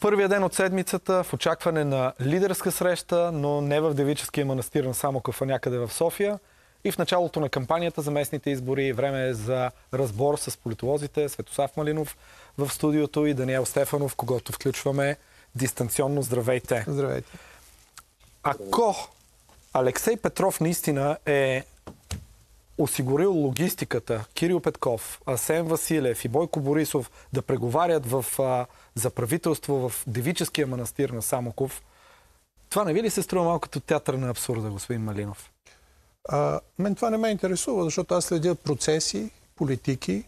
първия ден от седмицата, в очакване на лидерска среща, но не в девическия манастир на Самокъв, а някъде в София. И в началото на кампанията за местните избори време е за разбор с политолозите Светослав Малинов в студиото и Даниел Стефанов, когато включваме дистанционно. Здравейте! Здравейте! Ако Алексей Петров наистина е осигурил логистиката Кирил Петков, Асен Василев и Бойко Борисов да преговарят в, а, за правителство в девическия манастир на Самоков, това не ви ли се струва малко като театър на абсурда, господин Малинов? А, мен това не ме интересува, защото аз следя процеси, политики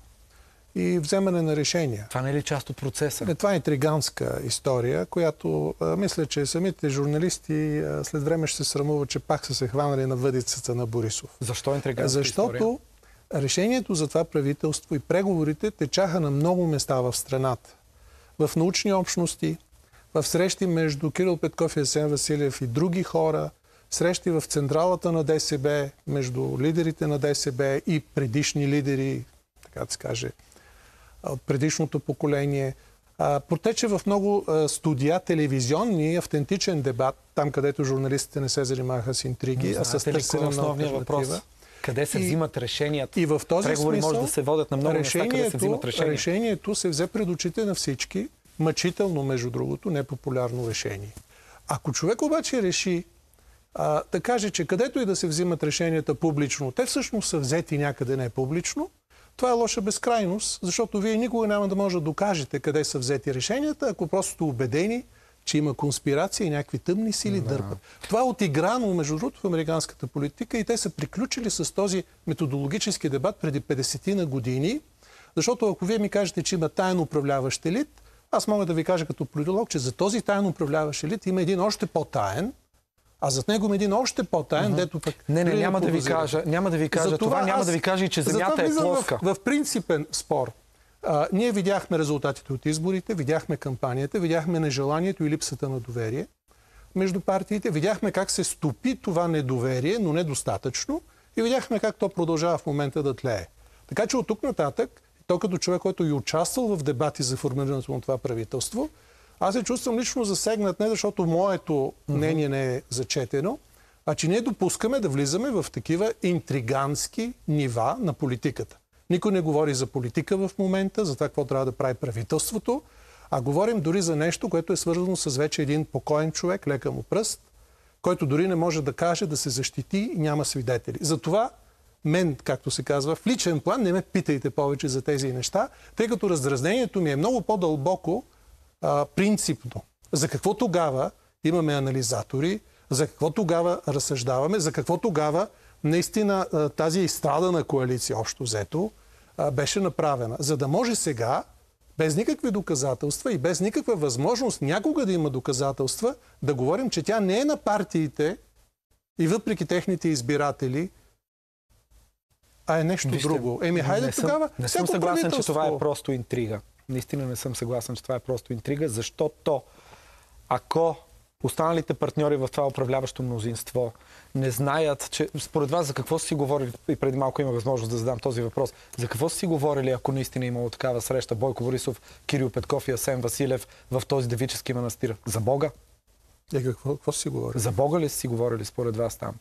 и вземане на решения. Това не е ли част от процеса? Не, това е интриганска история, която а, мисля, че самите журналисти а, след време ще се срамуват, че пак са се хванали на въдицата на Борисов. Защо е интриганска Защото история? решението за това правителство и преговорите течаха на много места в страната. В научни общности, в срещи между Кирил Петков и Асен Василев и други хора, срещи в централата на ДСБ, между лидерите на ДСБ и предишни лидери, така да се каже, от предишното поколение. Протече в много студия, телевизионни, автентичен дебат, там където журналистите не се занимаваха с интриги, а с е търсене на основният въпрос? Къде се И- взимат решенията? И в този Преговори смисъл, може да се водят на много места, къде се решението, взимат решения. решението се взе пред очите на всички, мъчително, между другото, непопулярно решение. Ако човек обаче реши а, да каже, че където и да се взимат решенията публично, те всъщност са взети някъде не публично, това е лоша безкрайност, защото вие никога няма да може да докажете къде са взети решенията, ако просто сте убедени, че има конспирация и някакви тъмни сили да. дърпат. Това е отиграно, между другото, в американската политика и те са приключили с този методологически дебат преди 50 на години, защото ако вие ми кажете, че има таен управляващ елит, аз мога да ви кажа като политолог, че за този таен управляващ елит има един още по-таен, а зад него има един още по-таен, дето пък... Не, не, няма да ви кажа, няма да ви кажа Затова това, няма да ви кажа и че земята е плоска. В, в принципен спор. А, ние видяхме резултатите от изборите, видяхме кампанията, видяхме нежеланието и липсата на доверие между партиите, видяхме как се стопи това недоверие, но недостатъчно и видяхме как то продължава в момента да тлее. Така че от тук нататък, то като човек, който и участвал в дебати за формирането на това правителство, аз се чувствам лично засегнат, не защото моето мнение не е зачетено, а че ние допускаме да влизаме в такива интригански нива на политиката. Никой не говори за политика в момента, за това какво трябва да прави правителството, а говорим дори за нещо, което е свързано с вече един покоен човек, лека му пръст, който дори не може да каже, да се защити и няма свидетели. Затова мен, както се казва, в личен план не ме питайте повече за тези неща, тъй като раздразнението ми е много по-дълбоко а, принципно. За какво тогава имаме анализатори, за какво тогава разсъждаваме, за какво тогава наистина тази изстрадана коалиция, общо взето, беше направена. За да може сега, без никакви доказателства и без никаква възможност някога да има доказателства, да говорим, че тя не е на партиите и въпреки техните избиратели, а е нещо Вижте, друго. Еми, хайде не съм, тогава. Не съм съгласен, че това е просто интрига. Наистина не съм съгласен, че това е просто интрига, защото ако останалите партньори в това управляващо мнозинство не знаят, че според вас за какво са си говорили, и преди малко има възможност да задам този въпрос, за какво са си говорили, ако наистина е имало такава среща Бойко Борисов, Кирил Петков и Асен Василев в този девически манастир? За Бога? Е, какво, какво си говори? За Бога ли си говорили според вас там?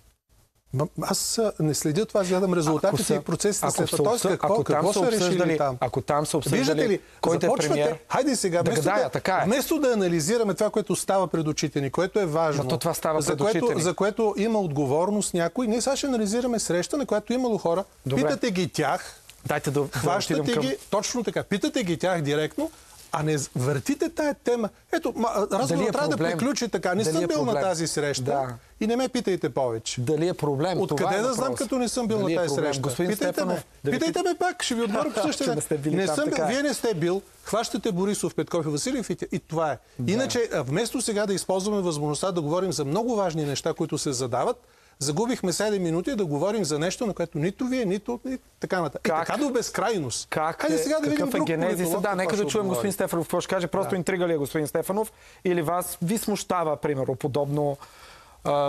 Аз не следя това, аз гледам резултатите са- и процесите ако след това. Тоест, какво, ако какво са решили там? ако там са Виждате обсъждали ли, който е премиер. хайде сега, Да вместо, гадая, да, така е. вместо да анализираме това, което става пред очите ни, което е важно, то това става за, което, за което има отговорност някой, ние сега ще анализираме среща, на която имало хора. Добре. Питате ги тях, Дайте да, да хващате към... ги, точно така, питате ги тях директно, а не въртите тая тема. Ето, разговорът е трябва да проблем? приключи така. Не Дали съм е бил на проблем? тази среща Да. и не ме питайте повече. Дали е проблем? Откъде е да знам, като не съм бил Дали на е тази проблем? среща? Господин Питайте Стефанов, ме. да Питайте пит- ме пак, ще ви отговоря по същия Че не съм бил. е. Вие не сте бил. Хващате Борисов, Петков и Василев и, и това е. Иначе, а, вместо сега да използваме възможността да говорим за много важни неща, които се задават, загубихме 7 минути да говорим за нещо, на което нито вие, нито и така нататък. И Как? така до безкрайност. Как Хайде е, сега да видим е генезиса? Да, нека да чуем господин Стефанов какво ще каже. Просто интрига ли е господин Стефанов? Или вас ви смущава, примерно, подобно,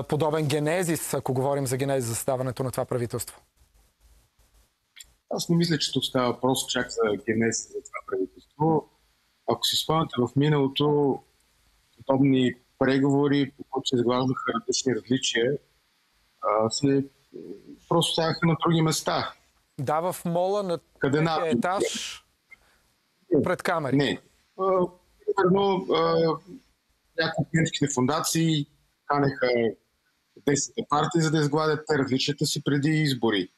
подобен генезис, ако говорим за генезис за съставането на това правителство? Аз не мисля, че тук става въпрос чак за генез за това правителство. Ако си спомняте в миналото, подобни преговори, по които се изглаждаха различни различия, а, се просто ставаха на други места. Да, в мола на Къде на... етаж пред камери. Не. Примерно, някои клиентските фундации канеха десните партии, за да изгладят те различията си преди избори.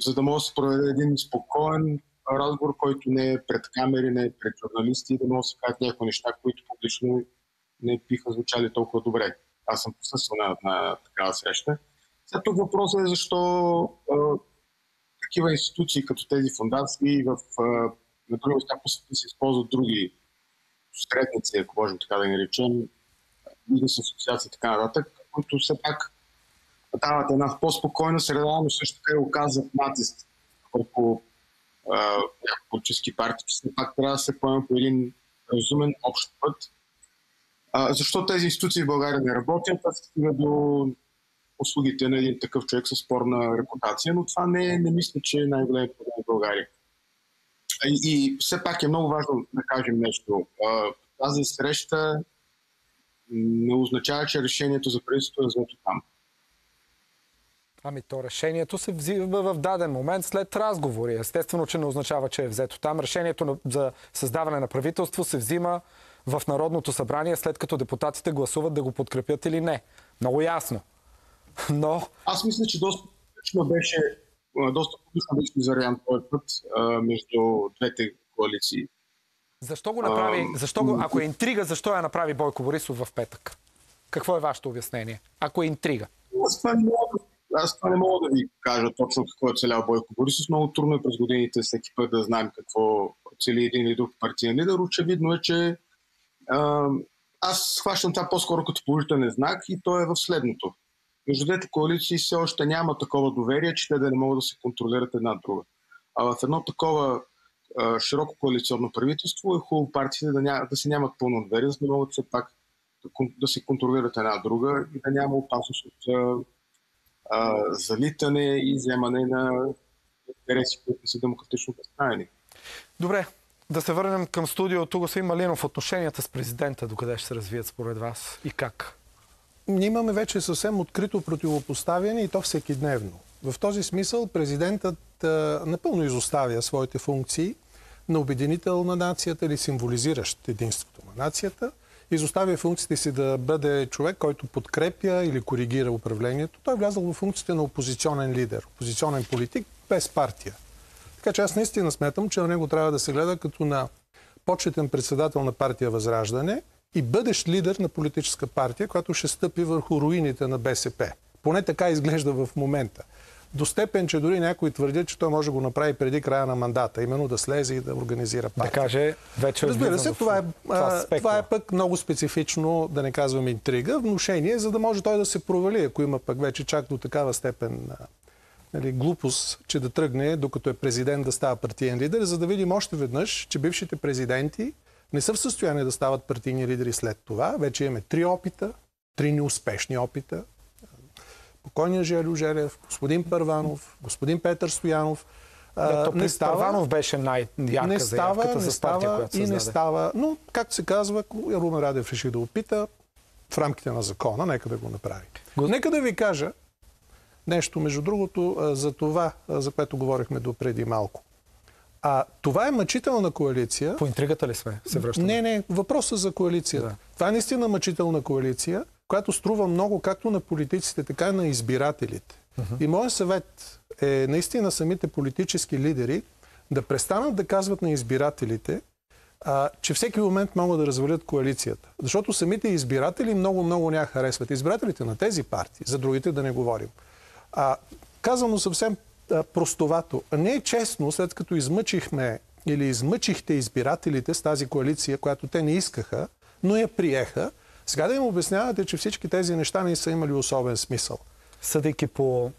за да може да се проведе един спокоен разговор, който не е пред камери, не е пред журналисти, да може да се кажат някои неща, които публично не биха звучали толкова добре. Аз съм присъствал на, на такава среща. След тук въпросът е защо а, такива институции, като тези фундации, в, а, на други места по света се използват други средници, ако можем така да ги наречем, бизнес асоциации и така нататък, които все пак дават една по-спокойна среда, но също така и оказват натиск върху политически партии, че все пак трябва да се поема по един разумен общ път. А, защо тези институции в България не работят? Аз стига до услугите на един такъв човек с спорна репутация, но това не, не мисля, че е най-големият проблем в България. И, и все пак е много важно да кажем нещо. А, тази среща не означава, че решението за правителството е взето там. Ами то решението се взима в даден момент след разговори. Естествено, че не означава, че е взето там. Решението за създаване на правителство се взима в Народното събрание, след като депутатите гласуват да го подкрепят или не. Много ясно. Но... Аз мисля, че доста публично беше, доста публично беше зарян този път а, между двете коалиции. Защо го направи? А, защо го, ако е интрига, защо я направи Бойко Борисов в петък? Какво е вашето обяснение? Ако е интрига. Аз това не мога, аз това не мога да ви кажа точно какво е целял Бойко Борисов. Много трудно е през годините всеки път да знаем какво цели един или друг партиен лидер. Очевидно е, че аз хващам това по-скоро като положителен знак и то е в следното. Между двете коалиции все още няма такова доверие, че те да не могат да се контролират една друга. А в едно такова а, широко коалиционно правителство е хубаво партиите да, ня, да си нямат пълно доверие, за да могат все пак да, да се контролират една друга и да няма опасност от а, а, залитане и вземане на интереси, които са демократично представени. Добре, да се върнем към студиото. Господин Малинов, отношенията с президента докъде ще се развият според вас и как? Ние имаме вече съвсем открито противопоставяне и то всеки дневно. В този смисъл президентът а, напълно изоставя своите функции на обединител на нацията или символизиращ единството на нацията. Изоставя функциите си да бъде човек, който подкрепя или коригира управлението. Той е влязъл в функциите на опозиционен лидер, опозиционен политик без партия. Така че аз наистина сметам, че на него трябва да се гледа като на почетен председател на партия Възраждане и бъдещ лидер на политическа партия, която ще стъпи върху руините на БСП. Поне така изглежда в момента. До степен, че дори някои твърдят, че той може да го направи преди края на мандата, именно да слезе и да организира партия. Да каже, вече Разбира се, това е, това, това е пък много специфично, да не казвам интрига, внушение, за да може той да се провали, ако има пък вече чак до такава степен нали, глупост, че да тръгне, докато е президент, да става партиен лидер, за да видим още веднъж, че бившите президенти не са в състояние да стават партийни лидери след това. Вече имаме три опита, три неуспешни опита. Покойния Желю Желев, господин Първанов, господин Петър Стоянов. Да, не става, Първанов беше най-ярка не става, не става, партия, която и не става. Но, както се казва, Румен Радев реши да опита в рамките на закона, нека да го направи. Нека да ви кажа, нещо, между другото, за това, за което говорихме до преди малко. А това е мъчителна коалиция. По интригата ли сме? Се връщаме? Не, не. Въпросът за коалиция. Да. Това е наистина мъчителна коалиция, която струва много както на политиците, така и на избирателите. Uh-huh. И моят съвет е наистина самите политически лидери да престанат да казват на избирателите, а, че всеки момент могат да развалят коалицията. Защото самите избиратели много-много ня харесват. Избирателите на тези партии, за другите да не говорим. А, казано съвсем а, простовато, не е честно, след като измъчихме или измъчихте избирателите с тази коалиция, която те не искаха, но я приеха, сега да им обяснявате, че всички тези неща не са имали особен смисъл. Съдейки по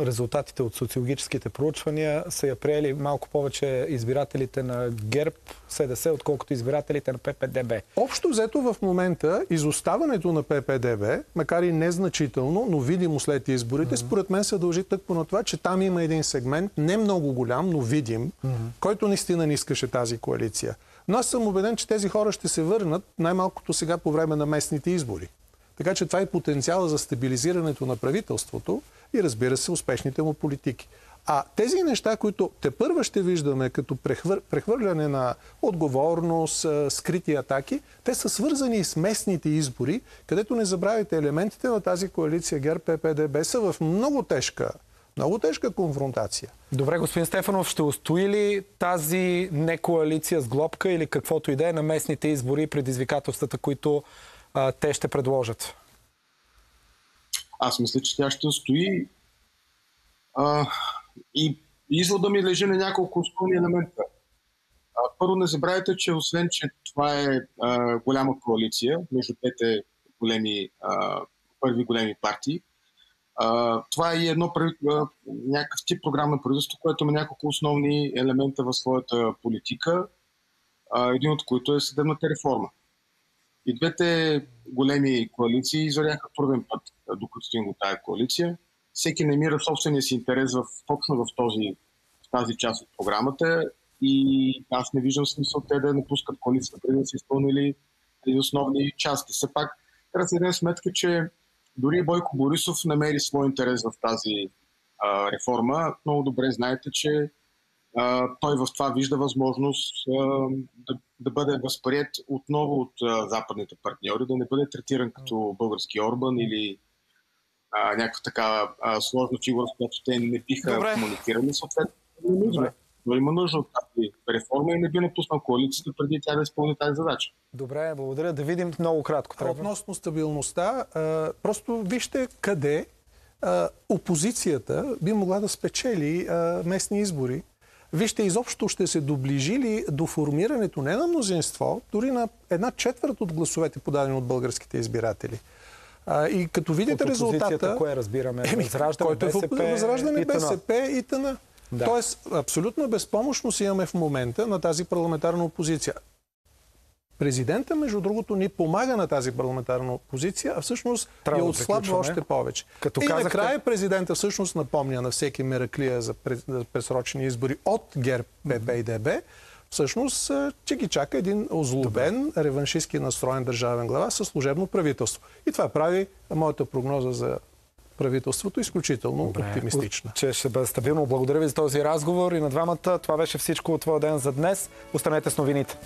резултатите от социологическите проучвания са я приели малко повече избирателите на ГЕРБ, СДС, отколкото избирателите на ППДБ. Общо взето в момента изоставането на ППДБ, макар и незначително, но видимо след изборите, mm-hmm. според мен се дължи тъкмо на това, че там има един сегмент, не много голям, но видим, mm-hmm. който наистина не искаше тази коалиция. Но аз съм убеден, че тези хора ще се върнат най-малкото сега по време на местните избори. Така че това е потенциала за стабилизирането на правителството и разбира се успешните му политики. А тези неща, които те първа ще виждаме като прехвър... прехвърляне на отговорност, скрити атаки, те са свързани с местните избори, където не забравяйте елементите на тази коалиция ГЕРБ ППДБ са в много тежка много тежка конфронтация. Добре, господин Стефанов, ще устои ли тази не коалиция с глобка или каквото и да е на местните избори и предизвикателствата, които а, те ще предложат? Аз мисля, че тя ще устои. А, и извода ми лежи на няколко основни елемента. А, първо не забравяйте, че освен, че това е а, голяма коалиция между двете големи, а, първи големи партии, а, това е и едно някакъв тип програмно правителство, което има няколко основни елемента в своята политика, а, един от които е съдебната реформа. И двете големи коалиции изоряха първен път, докато стигна тази коалиция. Всеки намира собствения си интерес в, точно в, този, в тази част от програмата и аз не виждам смисъл те да напускат коалицията преди да са изпълнили тези основни части. Все пак трябва да дадем сметка, че дори Бойко Борисов намери свой интерес в тази а, реформа. Много добре знаете, че а, той в това вижда възможност а, да, да бъде възприят отново от а, западните партньори, да не бъде третиран като български Орбан или а, някаква такава а, сложна фигура, с която те не биха Добре. комуникирали. Съответно, не но има нужда от тази реформа и не би напуснал коалицията преди тя да изпълни тази задача. Добре, благодаря. Да видим много кратко. Трябва. Относно стабилността, а, просто вижте къде а, опозицията би могла да спечели а, местни избори. Вижте, изобщо ще се доближи ли до формирането не на мнозинство, дори на една четвърт от гласовете, подадени от българските избиратели. А, и като видите от резултата... кое разбираме? Еми, възраждане, който БСП, е възраждане, БСП и т.н. Да. Тоест, абсолютна безпомощност имаме в момента на тази парламентарна опозиция. Президента, между другото, ни помага на тази парламентарна опозиция, а всъщност Трябва я отслабва да още повече. Като и казахте... накрая президента всъщност напомня на всеки Мераклия за пресрочени избори от ГЕРБ, ПП и ДБ, всъщност, че ги чака един озлобен, реваншистски настроен държавен глава със служебно правителство. И това прави моята прогноза за правителството изключително Добре, оптимистична. Че ще бъде стабилно. Благодаря ви за този разговор и на двамата. Това беше всичко от твоя ден за днес. Останете с новините.